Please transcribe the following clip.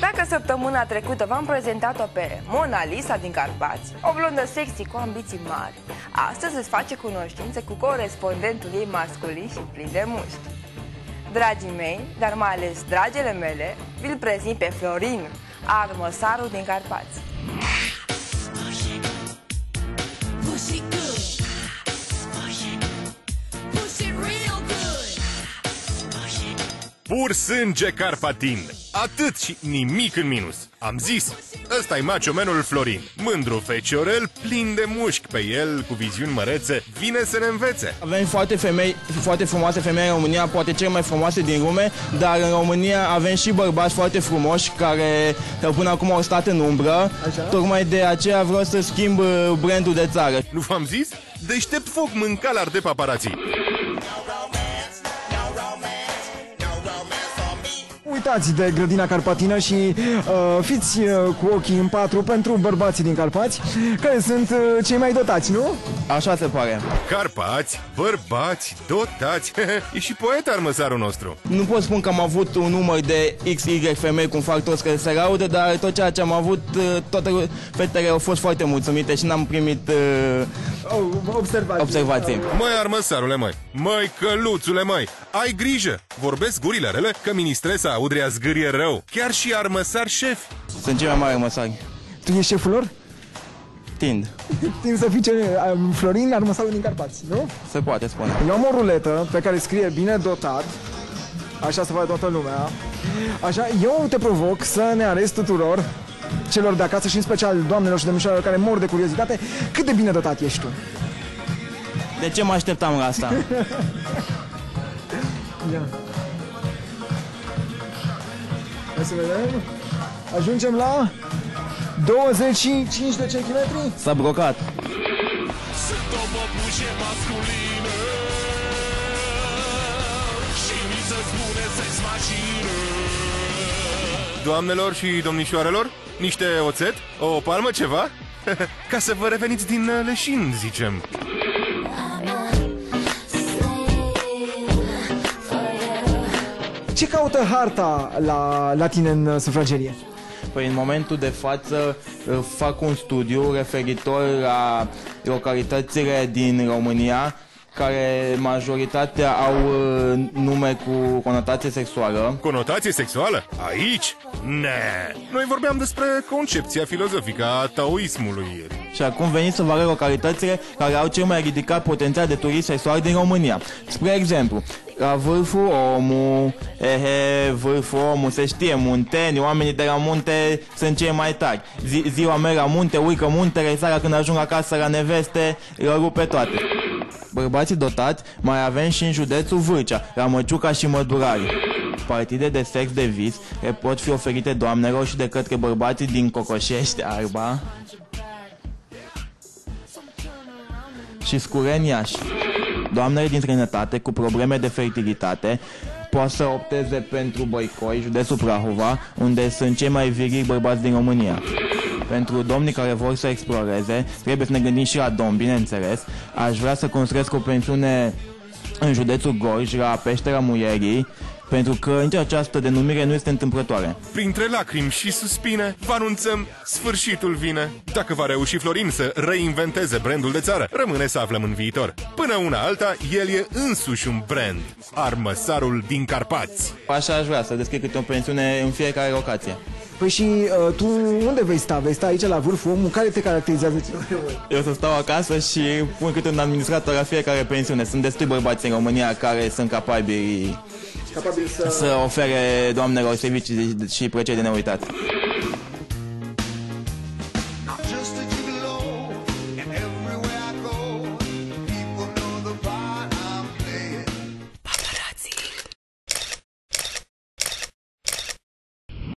Dacă săptămâna trecută v-am prezentat-o pe Mona Lisa din Carpați, o blondă sexy cu ambiții mari, astăzi îți face cunoștință cu corespondentul ei masculin și plin de mușchi. Dragii mei, dar mai ales dragele mele, vi-l prezint pe Florin, armăsarul din Carpați. Pur sânge carpatin. Atât și nimic în minus. Am zis, ăsta e machomenul Florin. Mândru feciorel, plin de mușchi pe el, cu viziuni mărețe, vine să ne învețe. Avem foarte femei, foarte frumoase femei în România, poate cele mai frumoase din lume, dar în România avem și bărbați foarte frumoși care uh, până acum au stat în umbră. Așa? Tocmai de aceea vreau să schimb uh, brandul de țară. Nu v-am zis? Deștept foc mânca la de paparații. Uitați de grădina carpatină și uh, fiți uh, cu ochii în patru pentru bărbații din Carpați, care sunt uh, cei mai dotați, nu? Așa se pare. Carpați, bărbați, dotați. e și poet armăsarul nostru. Nu pot spun că am avut un număr de XY femei cum fac toți care se laudă, dar tot ceea ce am avut, uh, toate fetele au fost foarte mulțumite și n-am primit uh, Oh, observați. observații. Măi, armăsarule, măi, măi, căluțule, măi, ai grijă, vorbesc gurile rele că ministresa Audrea zgârie rău, chiar și armăsar șefi. Sunt cei mai mari măsari. Tu ești șeful lor? Tind. Timp să fii ce, uh, Florin Armăsarul din Carpați, nu? Se poate spune. Eu am o ruletă pe care scrie bine dotat, așa să vadă toată lumea. Așa, eu te provoc să ne arăți tuturor celor de acasă și în special doamnelor și domnișoarelor care mor de curiozitate, cât de bine dotat ești tu. De ce mă așteptam la asta? Ia. Să vedem. Ajungem la 25 de centimetri. S-a blocat. Sunt o păpușe masculină Și mi se spune sex mașină Doamnelor și domnișoarelor, niște oțet, o palmă, ceva? Ca să vă reveniți din uh, leșin, zicem. Ce caută harta la, la tine în uh, sufragerie? Păi în momentul de față uh, fac un studiu referitor la localitățile din România care majoritatea au uh, nume cu conotație sexuală. Conotație sexuală? Aici? Ne. Noi vorbeam despre concepția filozofică a taoismului. Și acum veniți să vă arăt localitățile care au cel mai ridicat potențial de turism sexual din România. Spre exemplu, la vârful Omu, ehe, vârful Omu, se știe, munteni, oamenii de la munte sunt cei mai tari. Zi, ziua mea la munte, urcă muntele, seara când ajung acasă la neveste, le rupe toate. Bărbații dotați mai avem și în județul Vârcea, la Măciuca și Mădurari. Partide de sex de vis le pot fi oferite doamnelor și de către bărbații din Cocoșești, Arba și Scureni Iași. Doamnele din străinătate cu probleme de fertilitate pot să opteze pentru Băicoi, județul Prahova, unde sunt cei mai virili bărbați din România. Pentru domnii care vor să exploreze, trebuie să ne gândim și la domn, bineînțeles. Aș vrea să construiesc o pensiune în județul Gorj, la Peștera Muierii, pentru că nici această denumire nu este întâmplătoare. Printre lacrimi și suspine, vă anunțăm, sfârșitul vine. Dacă va reuși Florin să reinventeze brandul de țară, rămâne să aflăm în viitor. Până una alta, el e însuși un brand. Armăsarul din Carpați. Așa aș vrea să deschid câte o pensiune în fiecare locație. Păi și uh, tu unde vei sta? Vei sta aici la vârful omul? Care te caracterizează ție? Eu să stau acasă și pun câte un administrator la fiecare pensiune. Sunt destui bărbați în România care sunt capabili Capabil să... să ofere doamnelor servicii și plăceri de neuitat.